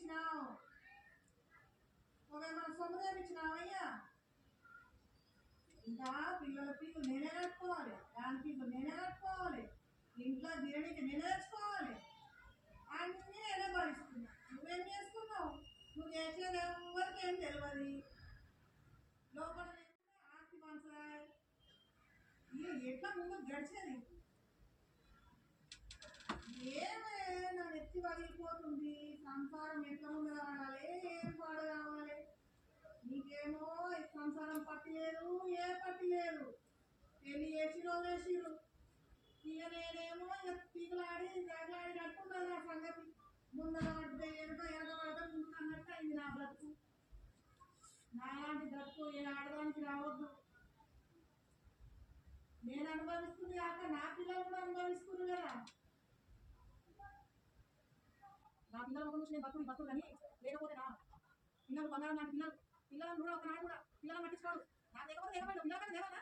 ఇచ్చినావు. ఒకవేళ మన సొమ్ము తెప్పించినావు అయ్యా? ఇంకా పిల్లల ఫీజు నేను నేర్చుకోవాలి దాని ఫీజు నేనే కట్టుకోవాలి. ఇంట్లో గిరణికి నేనే తెచ్చుకోవాలి. అన్నీ నేనే భరిస్తున్నా నువ్వేం చేసుకున్నావు? నువ్వు చేసేది ఎవరికి ఏం తెలియదు లోపల ఆస్తి మనసు ఎట్లా ముందు గడిచేది? ఏమే నా వ్యక్తి పగిలిపోతుంది. సంసారం ఎట్లా ముందు ఏం పాడు కావాలి? నీకేమో సంసారం పట్టలేరు ఏ పట్టలేరు పెళ్ళి చేసిరో వేసిరు ఇక నేనేమో ఇక తీగలాడి దగ్గలాడి కట్టుకున్నాను ఆ సంగతి. ముందర పడితే వెనుక వెనక ముందు అన్నట్టు అయింది నా బ్రతుకు. నాలాంటి బ్రతుకు ఏ ఆడదానికి రావద్దు. నేను అనుభవిస్తుంది కాక నా పిల్లలు కూడా అనుభవిస్తున్నారు కదా. నా పిల్లల గురించి నేను బతుకుని బతుకు కానీ లేకపోతే నా పిల్లలు బంగారం నాకు పిల్లలు పిల్లలను కూడా ఒకనాడు కూడా పిల్లలను పట్టించుకోడు. నా లేకపోతే ఏమైనా పిల్లలు కదా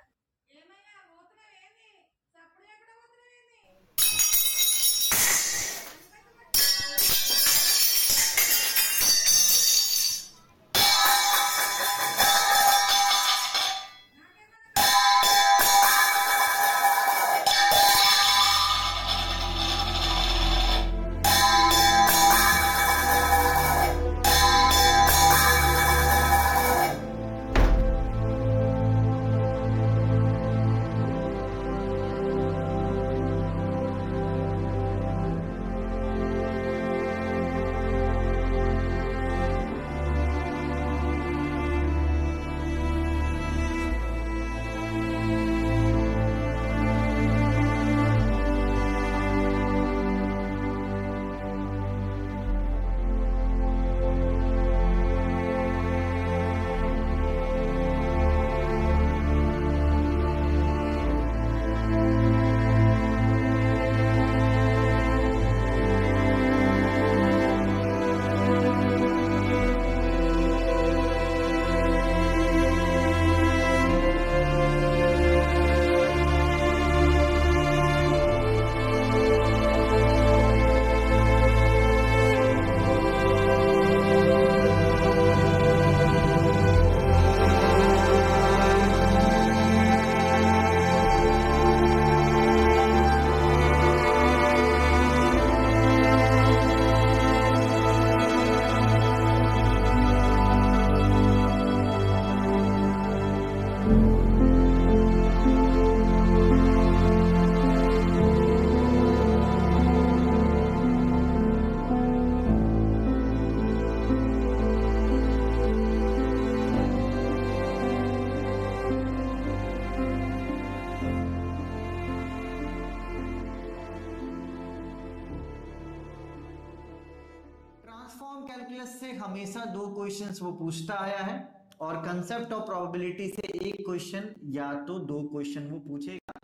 कैलकुलस से हमेशा दो क्वेश्चंस वो पूछता आया है और कंसेप्ट ऑफ़ प्रोबेबिलिटी से एक क्वेश्चन या तो दो क्वेश्चन वो पूछेगा।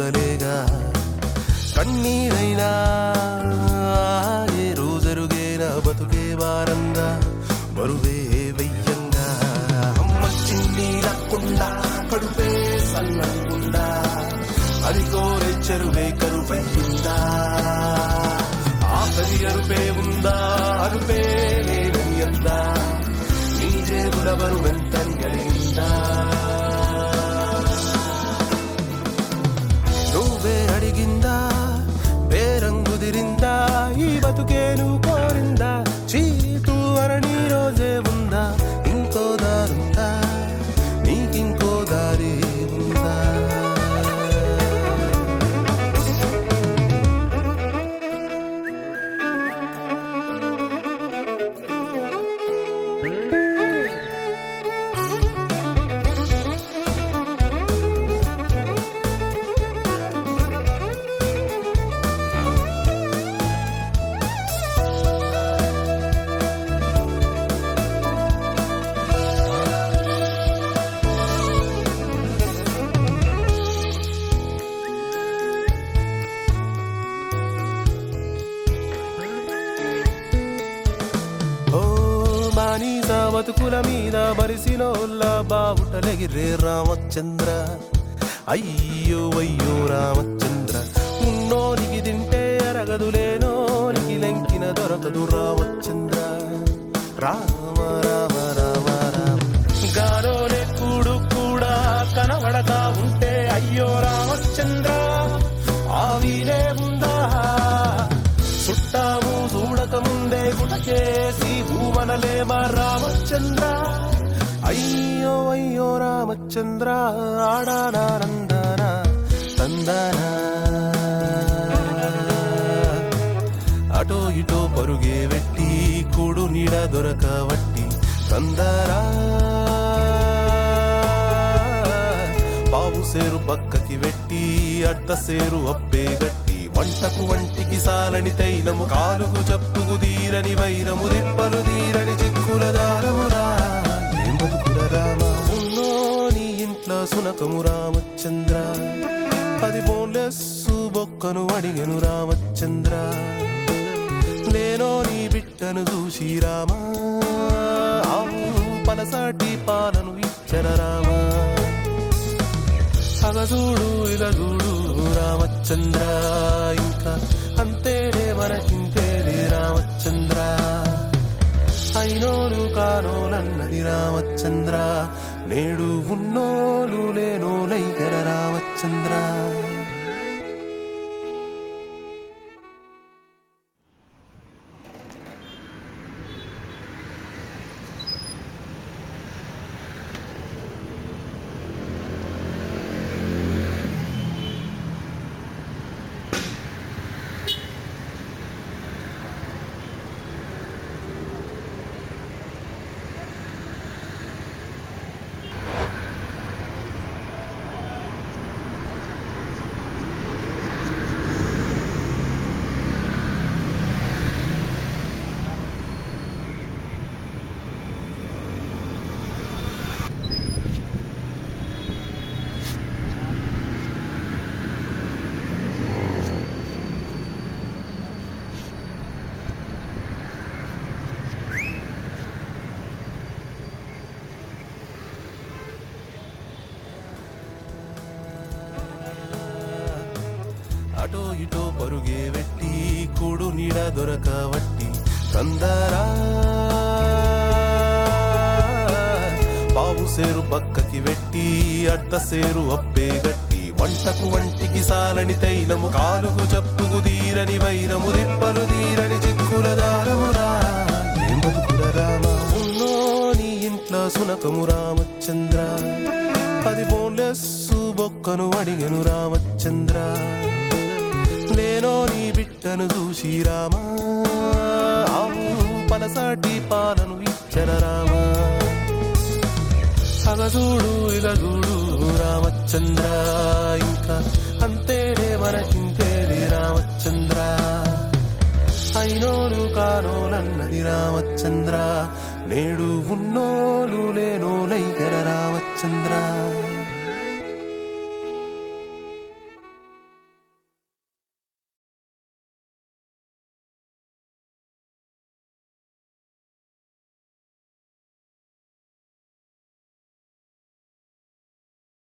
మొదలేగా కన్నీరైనా ఏ రోజరుగేనా బతుకే వారంగా బరువే వెయ్యంగా. అమ్మ చిన్ని లక్కుండా కడుపే సన్నకుండా అది కోరే చెరువే కరువై ఉందా ఆకలి అరుపే ఉందా అరుపే లేదని ఎందా నీ జేబుల బరువెంత మీద బరిసినోళ్ళ బావుటలెగిరే రామచంద్ర. అయ్యో అయ్యో రామచంద్ర. ఉన్నోనికి తింటే అరగదులేనోనికి లెంకిన దొరకదు రామచంద్ర. రామ రామ రామ రామ. గాలోనే కూడు కూడా కనబడతా ఉంటే అయ్యో రామచంద్ర. ఆవిలే ఉందా? చుట్టాము చూడక ముందే గుటకేసి భూమనలేమా రామచంద్ర? అయ్యో అయ్యో రామచంద్ర ఆడానందన తందన. అటో ఇటో పరుగే వెట్టి కూడు నీడ దొరకవట్టి తందరా బాబు సేరు పక్కకి వెట్టి అట్ట సేరు అప్పే గట్టి వంటకు వంటికి సాలని తైలము కాలుకు చెప్పుకు దీరని వైరము దిప్పలు దీరని చిక్కుల దారమురా సునకము రామచంద్ర. పది బోన్లెస్సు బొక్కను అడిగను రామచంద్ర. నేనో నీ బిట్టను చూసి రామా. పలసాటి పాలను ఇచ్చన రామా. అగజూడు ఇలగూడు రామచంద్ర. ఇంకా అంతేనే మనకింతేనే రామచంద్ర. అయినోను కానోలన్నది రామచంద్ర. నేడు ఉన్నోలు లేనోలై గరరావచ్చంద్రా దొరకవట్టి కందరా. పావు సేరు పక్కకి వెట్టి అట్ట సేరు అప్పే గట్టి. వంటకు వంటికి సాలని తైలము కాలుకు చప్పుకు దీరని వైరము దిప్పలు దీరని చిక్కుల దారమురా. ఏం రామ ఉన్నో నీ ఇంట్లో సునకము రామచంద్ర. పది బోన్లెస్సు బొక్కను అడిగను రామచంద్ర. నేనో నీ బిడ్డను చూసి రామా. ఆవు పలసాటి పాలను ఇచ్చర రామా. సగజూడు ఇలజూడు రామచంద్ర. ఇంకా అంతేనే మనకింతేది రామచంద్ర. అయినోలు కానోలన్నది రామచంద్ర. నేడు ఉన్నోలు లేనోలైగర రామచంద్ర.